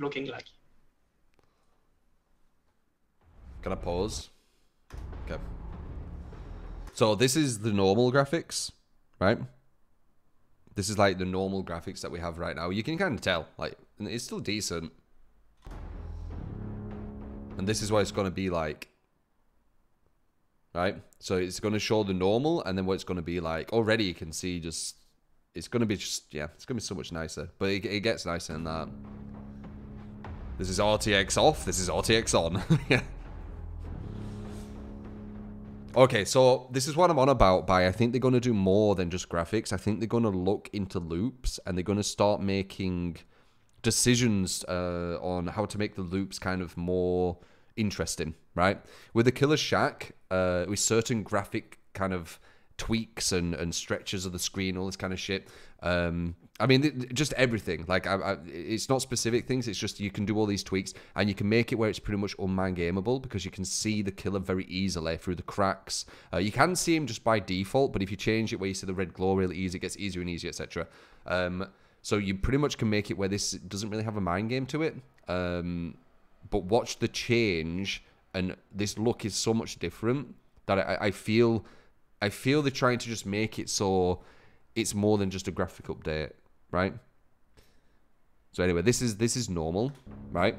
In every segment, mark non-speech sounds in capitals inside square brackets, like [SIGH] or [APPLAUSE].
looking like. Can I pause? Okay. So this is the normal graphics, right? This is like the normal graphics that we have right now. You can kind of tell, like, it's still decent. And this is what it's going to be like. Right? So it's going to show the normal, and then what it's going to be like. Already you can see just... It's going to be just... Yeah, it's going to be so much nicer. But it, it gets nicer than that. This is RTX off. This is RTX on. [LAUGHS] Okay, so this is what I'm on about by I think they're going to do more than just graphics. I think they're going to look into loops and they're going to start making decisions uh, on how to make the loops kind of more interesting, right? With the Killer Shack, uh, with certain graphic kind of tweaks and, and stretches of the screen, all this kind of shit. Um, I mean, just everything. Like, I, I, it's not specific things. It's just you can do all these tweaks, and you can make it where it's pretty much unman gameable because you can see the killer very easily through the cracks. Uh, you can see him just by default, but if you change it where you see the red glow really easy, it gets easier and easier, etc. Um, so you pretty much can make it where this doesn't really have a mind game to it. Um, but watch the change, and this look is so much different that I, I feel, I feel they're trying to just make it so it's more than just a graphic update right? So anyway, this is this is normal, right?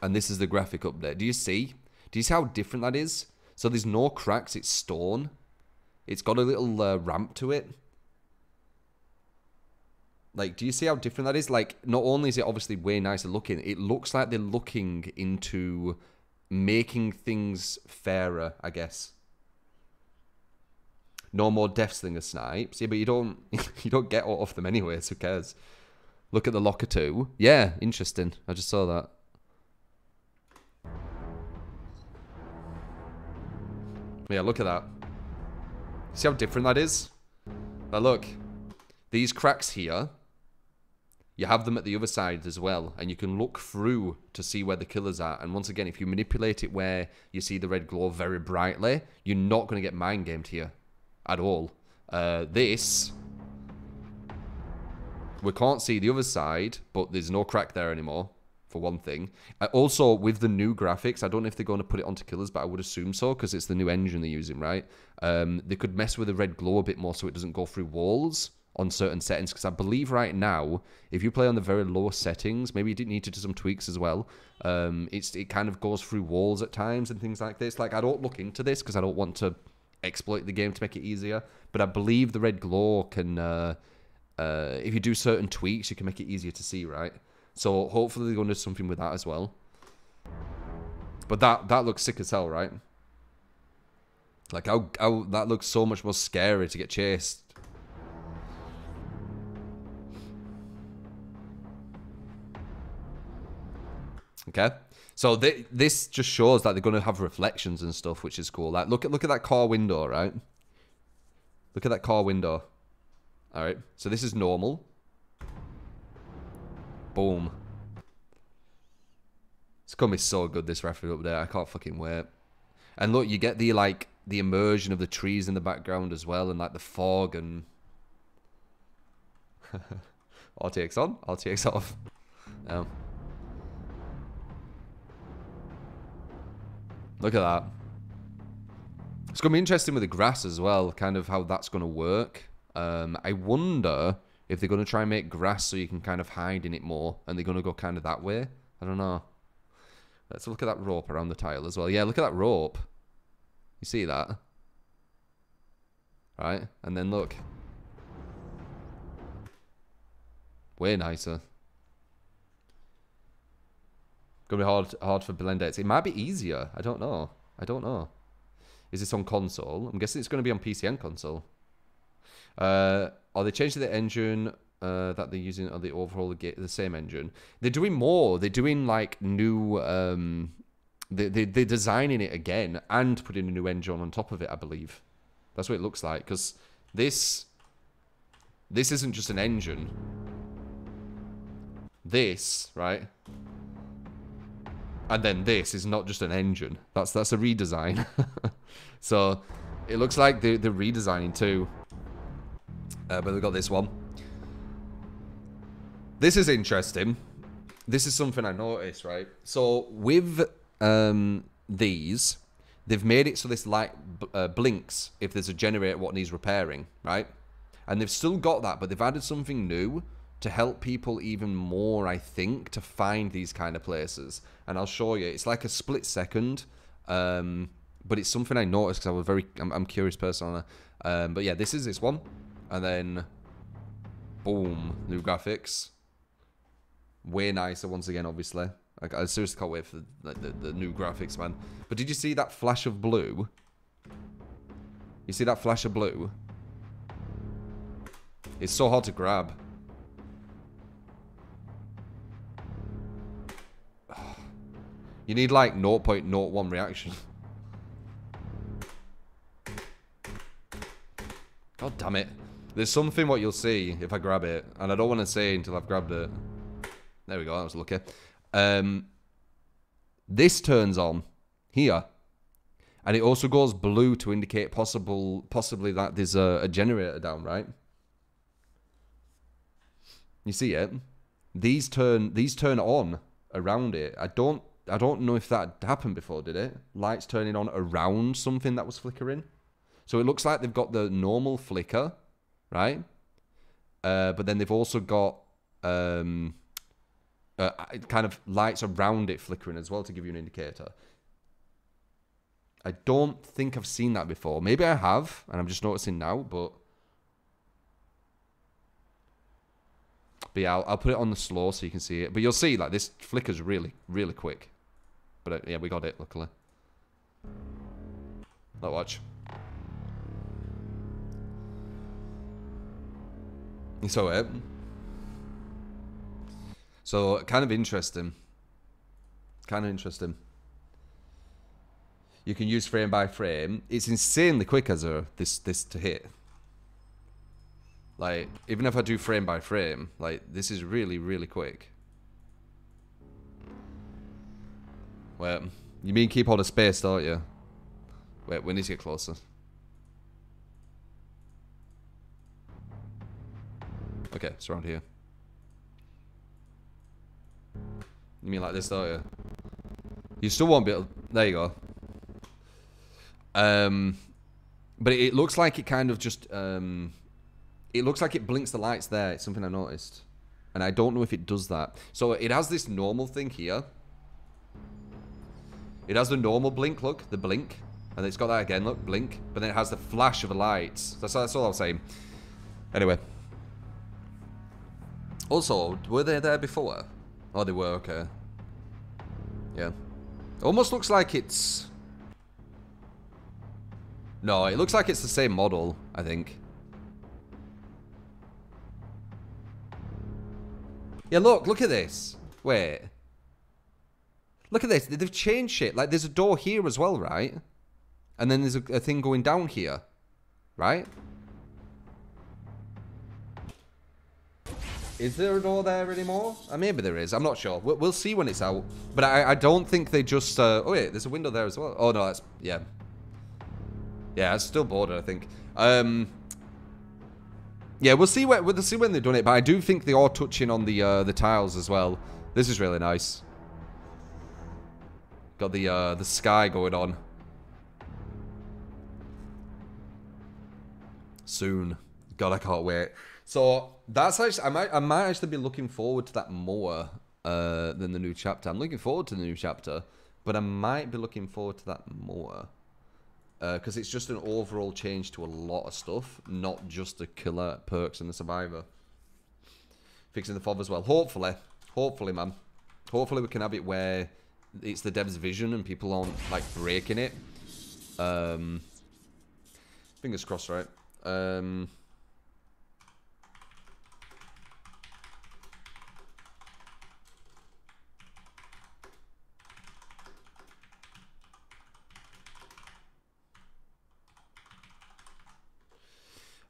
And this is the graphic update. Do you see? Do you see how different that is? So there's no cracks, it's stone. It's got a little uh, ramp to it. Like, do you see how different that is? Like, not only is it obviously way nicer looking, it looks like they're looking into making things fairer, I guess. No more Death Slinger snipes. Yeah, but you don't [LAUGHS] you don't get off them anyway, so who cares? Look at the Locker too. Yeah, interesting. I just saw that. Yeah, look at that. See how different that is? Now look, these cracks here, you have them at the other side as well, and you can look through to see where the killer's are. And once again, if you manipulate it where you see the red glow very brightly, you're not going to get mind gamed here at all. Uh, this, we can't see the other side, but there's no crack there anymore, for one thing. Uh, also, with the new graphics, I don't know if they're going to put it onto Killers, but I would assume so, because it's the new engine they're using, right? Um, they could mess with the red glow a bit more so it doesn't go through walls on certain settings, because I believe right now, if you play on the very low settings, maybe you didn't need to do some tweaks as well, um, it's it kind of goes through walls at times and things like this. Like, I don't look into this, because I don't want to exploit the game to make it easier. But I believe the red glow can, uh, uh, if you do certain tweaks, you can make it easier to see, right? So hopefully they're going to do something with that as well. But that that looks sick as hell, right? Like how how that looks so much more scary to get chased. Okay. So this just shows that they're going to have reflections and stuff, which is cool. Like look at look at that car window, right? Look at that car window. All right. So this is normal. Boom. It's gonna be so good this referee up there. I can't fucking wait. And look, you get the like the immersion of the trees in the background as well, and like the fog and [LAUGHS] RTX on, RTX off. Um. Look at that. It's going to be interesting with the grass as well, kind of how that's going to work. Um, I wonder if they're going to try and make grass so you can kind of hide in it more, and they're going to go kind of that way. I don't know. Let's look at that rope around the tile as well. Yeah, look at that rope. You see that? Right? And then look. Way nicer. Gonna be hard hard for Blendettes. It might be easier. I don't know. I don't know. Is this on console? I'm guessing it's going to be on PC and console. Uh, are they changing the engine uh, that they're using? Are they overall the same engine? They're doing more. They're doing like new. Um, they, they, they're designing it again and putting a new engine on top of it, I believe. That's what it looks like. Because this. This isn't just an engine. This, right? And then this is not just an engine. That's that's a redesign. [LAUGHS] so it looks like they're, they're redesigning too. Uh, but we've got this one. This is interesting. This is something I noticed, right? So with um, these, they've made it so this light uh, blinks if there's a generator what needs repairing, right? And they've still got that, but they've added something new to help people even more, I think, to find these kind of places. And I'll show you. It's like a split second, um, but it's something I noticed because I was very, I'm, I'm curious person. Um, but yeah, this is this one, and then boom, new graphics, way nicer once again, obviously. Like, I seriously can't wait for the, the new graphics, man. But did you see that flash of blue? You see that flash of blue? It's so hard to grab. You need like 0.01 reaction. God damn it. There's something what you'll see if I grab it. And I don't want to say until I've grabbed it. There we go. That was lucky. Um, this turns on here. And it also goes blue to indicate possible, possibly that there's a, a generator down, right? You see it? These turn these turn on around it. I don't I don't know if that happened before, did it? Lights turning on around something that was flickering. So it looks like they've got the normal flicker, right? Uh, but then they've also got um, uh, kind of lights around it flickering as well to give you an indicator. I don't think I've seen that before. Maybe I have, and I'm just noticing now, but But yeah, I'll, I'll, put it on the slow so you can see it. But you'll see, like, this flickers really, really quick. But uh, yeah, we got it, luckily. Now watch. Saw it. So, kind of interesting. Kind of interesting. You can use frame by frame. It's insanely quick as a this this to hit. Like, even if I do frame by frame, like, this is really, really quick. Wait, you mean keep hold of space, don't you? Wait, we need to get closer. Okay, it's around here. You mean like this, don't you? You still won't be able... There you go. Um, but it, it looks like it kind of just... Um, it looks like it blinks the lights there. It's something I noticed. And I don't know if it does that. So it has this normal thing here. It has the normal blink, look, the blink. And it's got that again, look, blink. But then it has the flash of the lights. That's, that's all I was saying. Anyway. Also, were they there before? Oh, they were, okay. Yeah. Almost looks like it's... No, it looks like it's the same model, I think. Yeah, look, look at this. Wait. Look at this. They've changed shit. Like, there's a door here as well, right? And then there's a, a thing going down here. Right? Is there a door there anymore? Uh, maybe there is. I'm not sure. We'll, we'll see when it's out. But I, I don't think they just... Uh, oh, wait. There's a window there as well. Oh, no. That's... Yeah. Yeah, it's still boarded, I think. Um... Yeah, we'll see where we'll see when they've done it, but I do think they are touching on the uh, the tiles as well. This is really nice. Got the uh, the sky going on. Soon, God, I can't wait. So that's actually I might I might actually be looking forward to that more uh, than the new chapter. I'm looking forward to the new chapter, but I might be looking forward to that more because uh, it's just an overall change to a lot of stuff, not just the killer perks and the survivor. Fixing the fog as well. Hopefully, hopefully, man. Hopefully we can have it where it's the dev's vision and people aren't like breaking it. Um, fingers crossed, right? Um,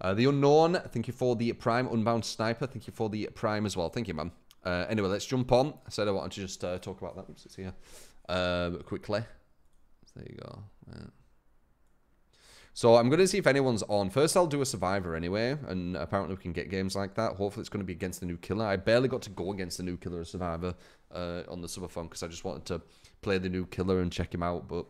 Uh, the Unknown, thank you for the Prime. Unbound Sniper, thank you for the Prime as well. Thank you, man. Uh, anyway, let's jump on. I said I wanted to just uh, talk about that. Oops, it's here. Uh, quickly. There you go. Yeah. So I'm going to see if anyone's on. First, I'll do a Survivor anyway, and apparently we can get games like that. Hopefully, it's going to be against the new killer. I barely got to go against the new killer Survivor uh, on the Super Fun because I just wanted to play the new killer and check him out, but